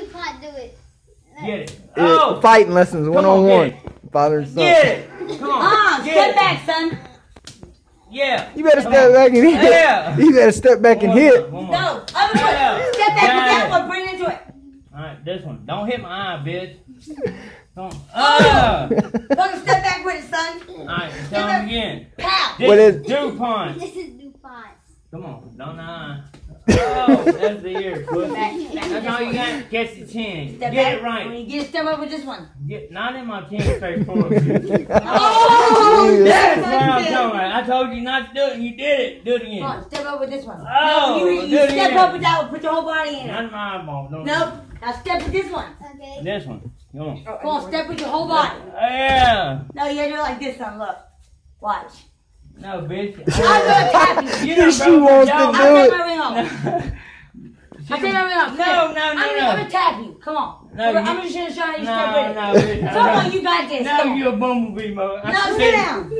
DuPont do it. Get it. Yeah, Oh, fighting lessons, one on, on one. Father and son. get it. Come on. Ah, get step it. back, son. Yeah. You better Come step on. back and hit. Yeah. You better step back and more hit. one more. No, other Yeah. foot. Step back with that one. Bring it into it. All right, this one. Don't hit my eye, bitch. Come on. Ah. Fucking step back with it, son. All right, tell him again. Pow. This What is is- DuPont. This is DuPont. Come on, don't eye. That's the ear. pussy. Back, back. That's all you got. Catch the chin. Step Get back. it When right. you get step up with this one. Get not in my chin straight forward. Oh, That's what I'm talking about. I told you not to do it. You did it. Do it again. Come again. on, step up with this one. Oh, no, you, do you it step again. up with that one. Put your whole body in it. Not my eyeball. Don't Nope. Now step with this one. Okay. This one. Come on. Come on, step with your whole body. Yeah. No, you gotta do it like this, son. Look. Watch. No, bitch. I'm gonna tap you. You done She broke wants the to jaw. do I'll it. I'll take my ring. No, no, no, I'm, no. I'm gonna tap you. Come on. No, I'm, you- I'm just gonna show you No, step with it. no, bitch. Come on, you got this. No, Come on. you a bumblebee, mother. No, sit down. I'm